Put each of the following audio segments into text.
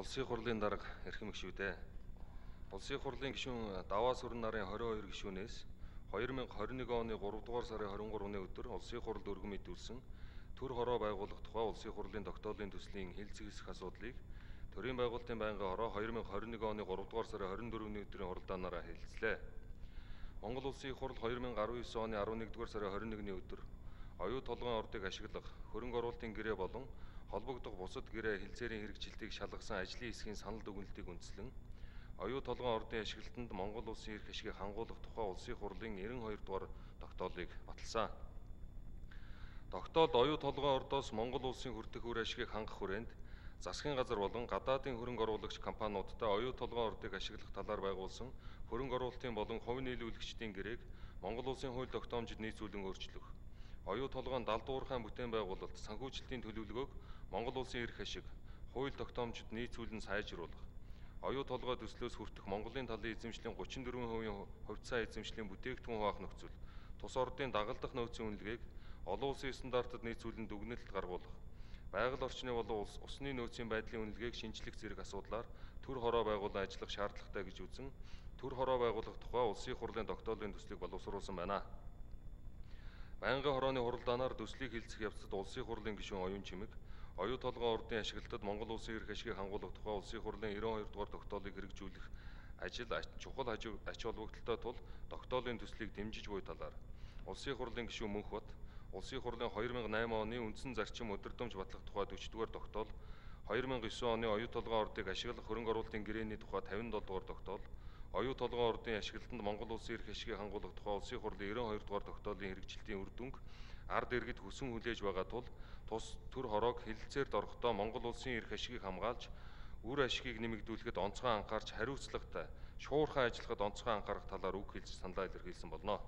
Улсын хурлын дарга эрхэм гишүүдээ. Улсын хурлын гишүүн Даваа сүрэн нарын 22 гишүүнээс 2021 оны 3 дугаар сарын 23-ны өдөр улсын хуралд өргөн мэдүүлсэн төр хороо байгуулах тухай улсын хурлын тогтоолын төслийн хэлцэх хэсэх асуудлыг төрийн байгуулалтын байнгын хороо 2021 оны 3 дугаар сарын 24-ний өдрийн хуралдаанаараа хэлэлцлээ. Монгол Улсын хурал 2019 оны 11-р сарын 21-ний өдөр оюу толгойн ордыг ашиглах хөрөнгө оруулалтын гэрээ болон холбогдох бусад гэрээ хилцээрийн хэрэгжилтийг шалгасан ажлын хэсгийн санал дүгнэлтийг үндэслэн оюу толгойн ордын ашиглалтанд Монгол улсын эрх ашигыг хангуулах тухай улсын хурлын 92 дугаар тогтоолыг баталсан. Тогтоолд оюу толгойн ордоос Монгол улсын хүртэх үр ашигыг хангах хүрээнд засгийн газар болон гадаадын хөрөнгө оруулагч компаниудтай оюу толгойн ордыг ашиглах талаар байгуулсан хөрөнгө оруулалтын болон хувь нийлүүлэгчдийн гэрээг Монгол улсын хууль тогтоомжид нийцүүлэн өөрчлөх. Оюу толгойн далдуурхайн бүтээн байгуулалт санхүүжилтийн төлөвлөгөөг Монгол улсын эрх ашиг, хууль тогтоомжид нийцүүлэн сайжруулах. Оюу толгой төслөөс хүртэх Монголын талын эзэмшлийн 34% хувьцаа эзэмшлийн бүтээгдэхүүн хуваах нөхцөл, тус ордын дагалдах нөөцийн үнэлгээг олон улсын стандартад нийцүүлэн дүгнэлт гаргуулах. Байгаль орчны болон улс усны нөөцийн байдлын үнэлгээг шинжлэх зэрэг асуудлаар төр хороо байгуулан ажиллах шаардлагатай гэж үзэн төр хороо байгуулах тухай улсын хурлын тогтоолын төслийг боловсруулсан байна. Байнгын хорооны хуралдаанаар төслийг хэлцэх явцад улсын хурлын гишүүн оюун чимэг оюу толгойн ордын ашиглалтад Монгол улсын эрх ашигыг хангуулах тухай улсын хурлын 92 дугаар тогтоолыг хэрэгжүүлэх ажил чухал ач холбогдолтой тул тогтоолын төслийг дэмжиж буй талаар. Улсын хурлын гишүүн Мөнхбат улсын хурлын 2008 оны үндсэн зарчим өдөрдөмж батлах тухай 40 дугаар тогтоол 2009 оны оюу толгойн ордыг ашиглах хөрөнгө оруулалтын гэрээний тухай 57 дугаар тогтоол оюу толгойн ордын ашиглалтанд Монгол улсын эрх ашигыг хангуулах тухай улсын хурлын 92 дугаар тогтоолын хэрэгжилтийн үр дүнг ард иргэд хүсэн хүлээж байгаа тул тус төр хороог хэлэлцээрд орохдоо Монгол улсын эрх ашигыг хамгаалж үр ашигыг нэмэгдүүлэхэд онцгой анхаарч хариуцлагатай шуурхай ажиллахад онцгой анхаарах талаар үг хэлж саналаа илэрхийлсэн болно.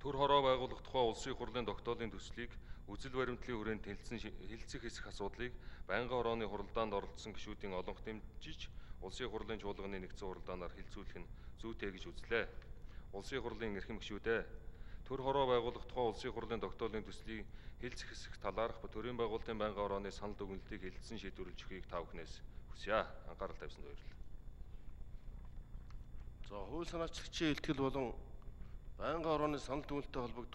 Төр хороо байгуулах тухай улсын хурлын тогтоолын төслийг үзэл баримтлалын хүрээнд хэлэлцэн хэлэлцэх хэсэх асуудлыг байнгын хорооны хуралдаанд оролцсон гишүүдийн олонх дэмжиж улсын хурлын чуулганы нэгдсэн хуралдаанаар хилцүүлэх нь зүйтэй гэж үзлээ. Улсын хурлын эрхэм гишүүдээ төр хороо байгуулах тухай улсын хурлын тогтоолын төслийн хэлцэх хэсэх талаарх төрийн байгуулалтын байнгын хорооны санал дүгнэлтийг хэлэлцэн шийдвэрлэж өгөхийг та бүхнээс хүсье. Анхаарал тавьсанд баярлалаа. За хууль санаачлагчийн илтгэл болон байнгын хорооны санал дүгнэлттэй холбогдох